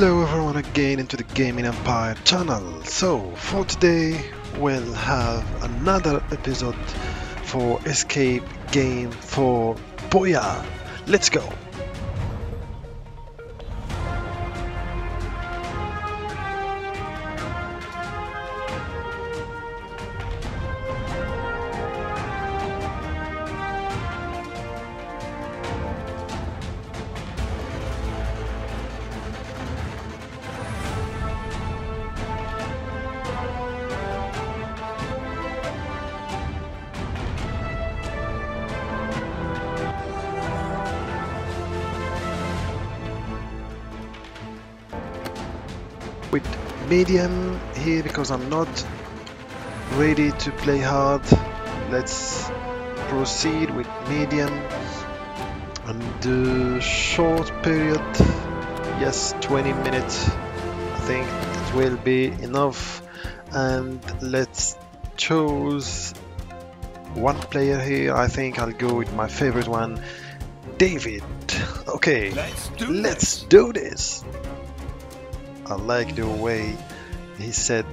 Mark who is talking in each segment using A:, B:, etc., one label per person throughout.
A: Hello everyone again into the Gaming Empire channel. So for today we'll have another episode for Escape Game Fort Boyard. Let's go! With medium here because I'm not ready to play hard. Let's proceed with medium and the short period. Yes 20 minutes. I think it will be enough. And let's choose one player here. I think I'll go with my favorite one David. Okay
B: Let's do
A: let's do this I like the way he said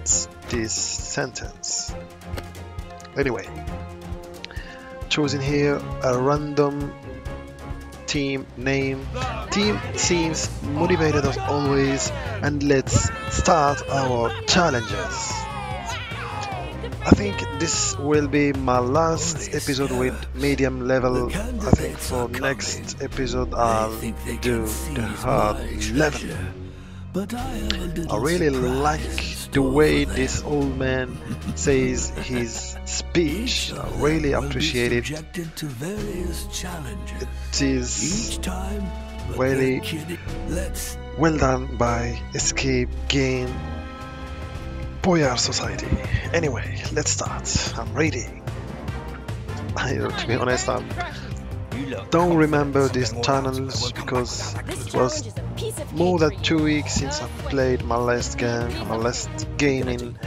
A: this sentence. Anyway, choosing here a random team name. Team seems motivated as always, and let's start our challenges. I think this will be my last episode with medium level. I think for next episode I'll do the hard level.
B: But I, have a little
A: I really like the way this old man says his speech. I really
B: Will
A: appreciate it.
B: subjected to various challenges.
A: It is
B: Each time, but
A: really
B: then, kiddie, let's
A: well done by Escape Game Boyard Society. Anyway, let's start. I'm ready. I, to be honest, I don't remember these channels because it was more than two weeks since I played my last game, my last game in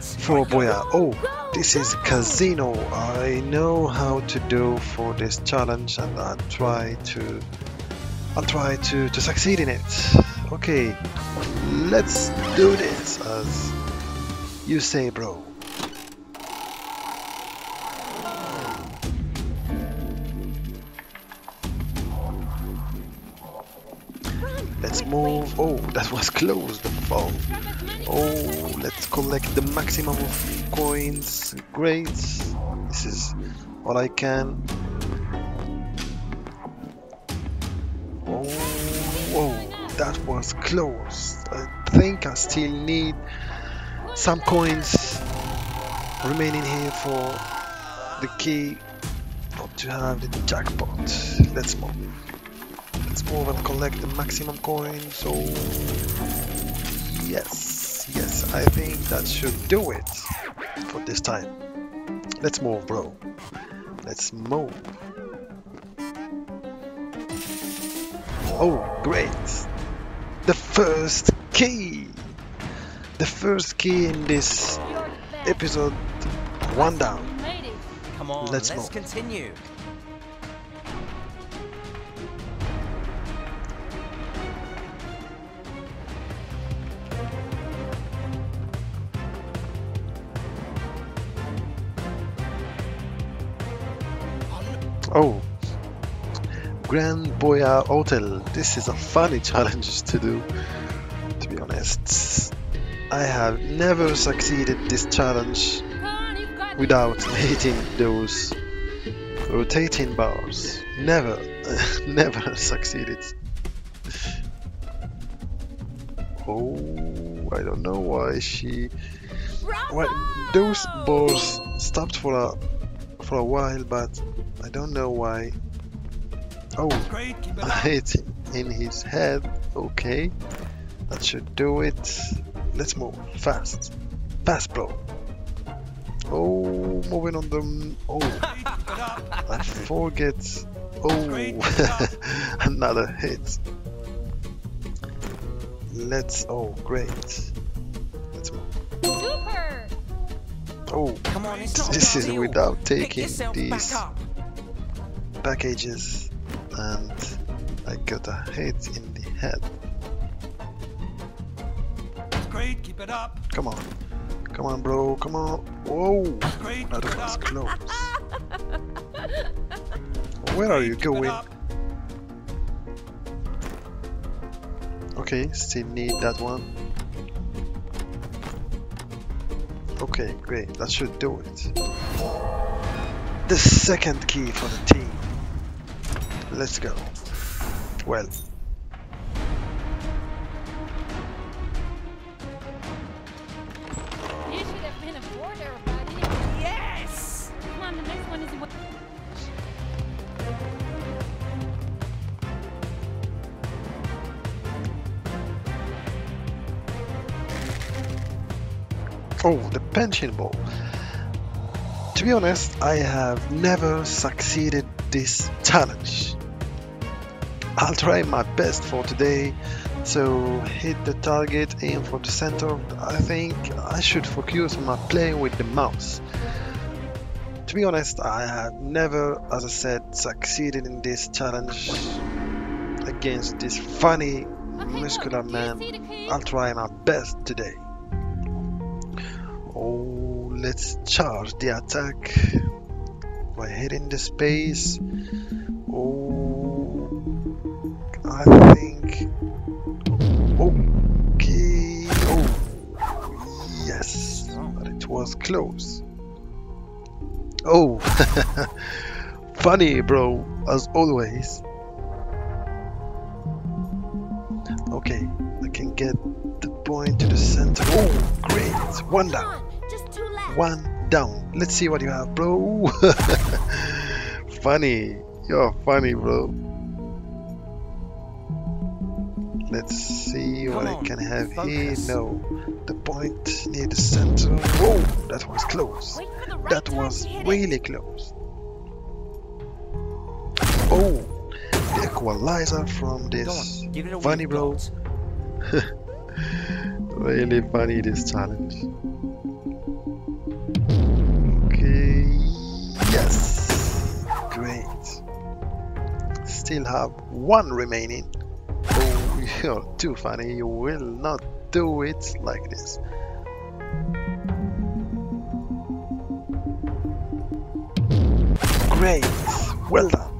A: Fort Boyard. Oh, this is casino. I know how to do for this challenge, and I'll try to, I'll try to to succeed in it. Okay, let's do this as you say, bro. Let's. Oh, that was close. The phone. Oh, let's collect the maximum of coins. Great. This is all I can. Oh, whoa, that was close. I think I still need some coins remaining here for the key not to have the jackpot. Let's move. Move and collect the maximum coins. So yes, yes, I think that should do it for this time. Let's move, bro. Let's move. Oh, great! The first key. The first key in this episode. One down.
C: Come on,
A: Let's
C: let's,
A: move.
C: continue.
A: Oh, Grand Boyard Hotel. This is a funny challenge to do, to be honest. I have never succeeded this challenge without hitting those rotating bars. Never, never succeeded. Oh, I don't know why she. Well, those bars stopped for a for a while, but I don't know why. Oh,
B: Great,
A: I hit in his head. Okay, that should do it. Let's move fast, fast, bro. Oh, moving on the. Oh, I forget. Oh, another hit. Let's. Oh, great. Let's move.
D: Super!
A: Oh,
C: Come on, it's not a
A: this is without taking
C: yourself
A: these
C: back up.
A: Packages and I got a hit in the head.
B: great. Keep it up.
A: Come on. Come on, bro. Come on. Whoa.
B: Great.
A: That was close. Where are you going? Okay, still need that one. Okay, great. That should do it. The second key for the team. Let's go. Well,
C: You should have been a border, buddy. Yes! Come on, the next one is.
A: oh, the pension ball. To be honest, I have never succeeded this challenge. I'll try my best for today. So hit the target, aim for the center. I think I should focus on my playing with the mouse. To be honest, I have never, as I said, succeeded in this challenge against this funny, muscular man.
C: see the key?
A: I'll try my best today. Oh, let's charge the attack by hitting the space. Think. Okay. Oh, yes, but it was close. Oh, funny, bro, as always. Okay, I can get the point to the center. Oh, great! One down.
C: on, just two left.
A: One down. Let's see what you have, bro. funny. You're funny, bro. Let's see what
D: Come
A: I can have here. No. The point near the center. Whoa, that was close.
C: Wait for the right
A: That was
C: to hit it.
A: really close. Oh, the equalizer from this.
D: on, give it a
A: Funny,
D: weak
A: bro. Really funny this challenge. Okay, yes, great. Still have one remaining. You're too funny. You will not do it like this. Great, well done.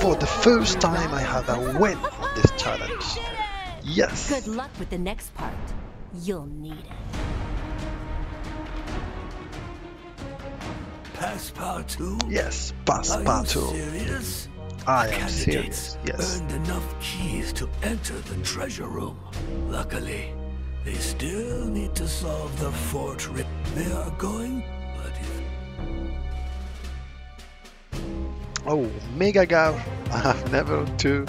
A: For the first time, I have a win on this challenge. Yes.
E: Good luck with the next part. You'll need it.
B: Passepartout?
A: Yes,
B: Are
A: Passepartout.
B: you serious?
A: I am
B: Candidates
A: serious. Yes.
B: earned enough keys to enter the treasure room. Luckily, they still need to solve the fort. Ri- They are going, but if
A: Oh, Mega Gav. I have never to,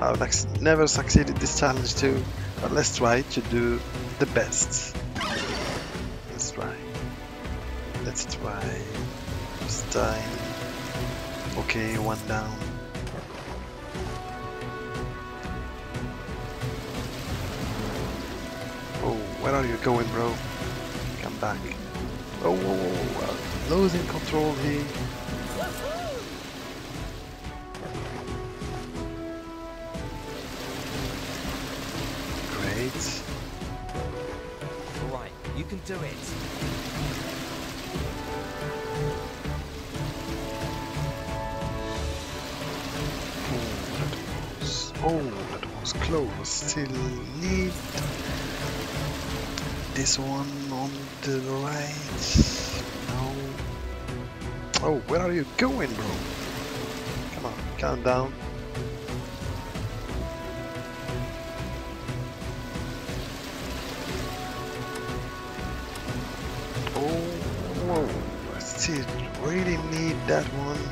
A: I've never succeeded this challenge too. But let's try to do the best. Let's try. Let's try. This time. Okay, one down. Where are you going, bro? Come back. Oh, whoa, whoa, whoa, losing control here. Great.
D: Right, you can do it.
A: Oh, that was. Oh, that was close. Still need this one on the right. No. Oh, where are you going, bro? Come on, calm down. Oh, whoa. I still really need that one.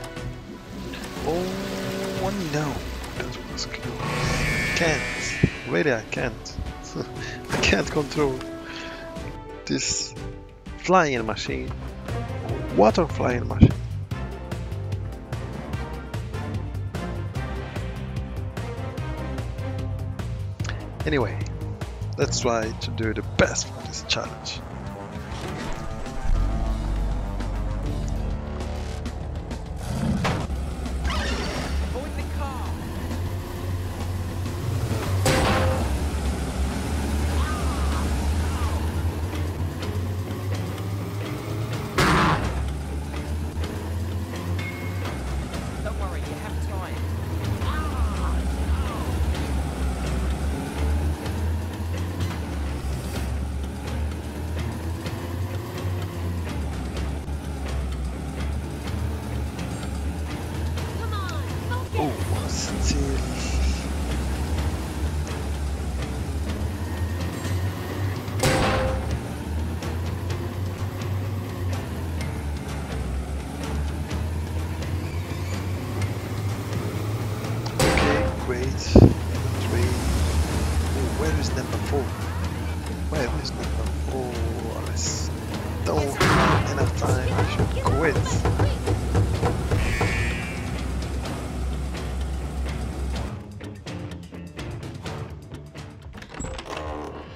A: Oh no, that was. Can't. Really, I can't. I can't control this flying machine. Water flying machine. Anyway, let's try to do the best for this challenge. Three. Oh, where is number four? Where is number four? I don't have enough time. I should quit.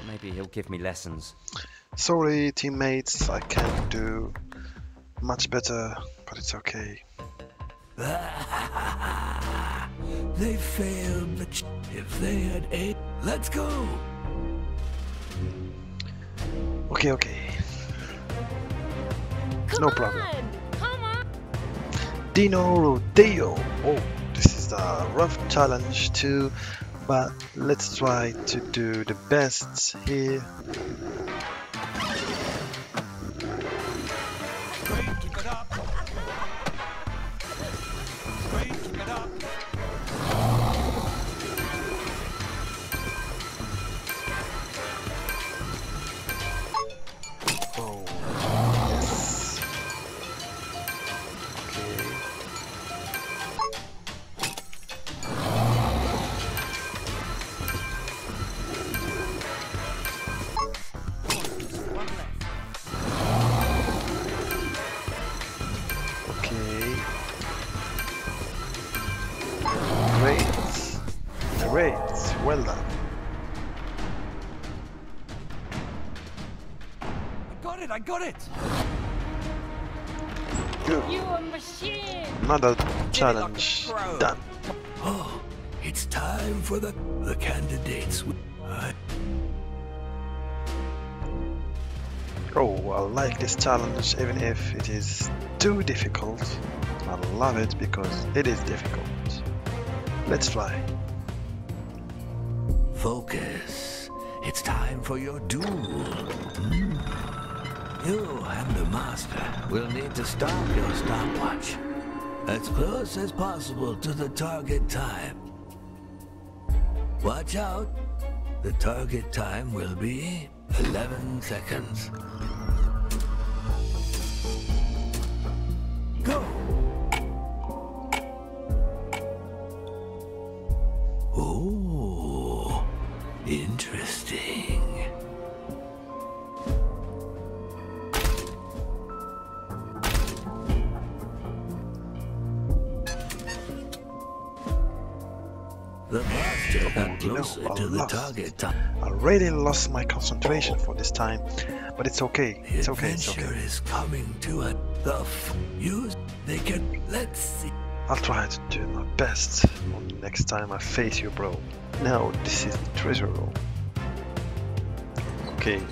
F: Maybe he'll give me lessons.
A: Sorry, teammates, I can't do much better, but it's okay.
B: They failed, but if they had eight, let's go.
A: Okay, okay.
C: Come
A: No
C: on.
A: problem.
C: Come on.
A: Dino Rodeo. Oh, this is a rough challenge too, but let's try to do the best here.
D: Great.
A: Well done.
D: I got it, I got it.
A: Good.
C: You a machine.
A: Another
D: like a
A: challenge
D: pro.
A: done.
B: Oh, it's time for the the candidates. I,
A: Oh, I like this challenge even if it is too difficult. I love it because it is difficult. Let's try.
B: Focus. It's time for your duel. Hmm. You and the master will need to stop your stopwatch as close as possible to the target time. Watch out. The target time will be 11 seconds. Interesting. The monster got closer to the
A: lost.
B: target time.
A: I really lost my concentration for this time, but it's okay. It's okay. It's
B: adventure
A: okay.
B: is coming to a the use they can let's see
A: I'll try to do my best next time I face you, bro. Now this is the treasure room. Okay.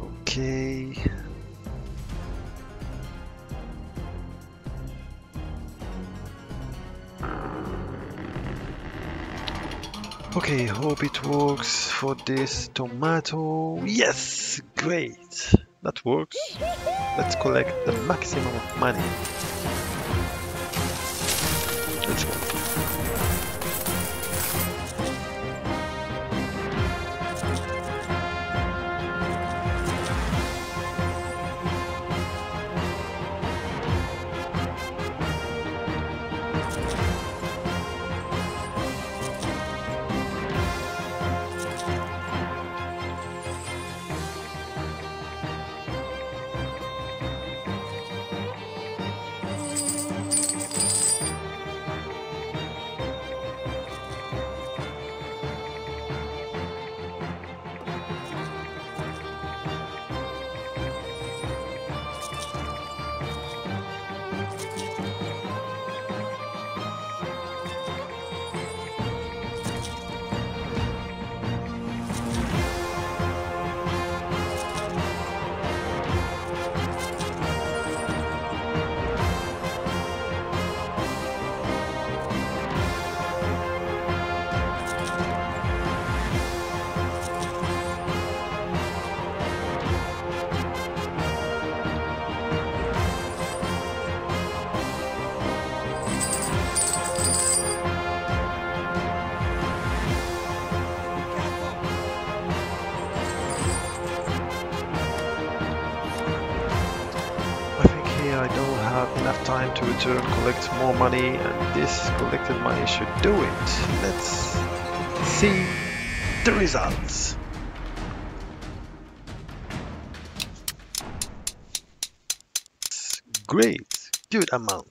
A: Okay. Okay, hope it works for this tomato. Yes, great. That works. Let's collect the maximum of money. Let's go. To return, collect more money, and this collected money should do it. Let's see the results. Great, good amount.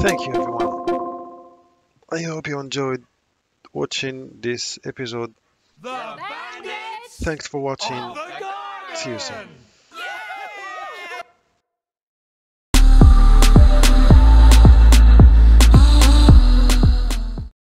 A: Thank you everyone. I hope you enjoyed watching this episode.
D: The
A: Thanks for watching.
D: of the garden.
A: See you soon.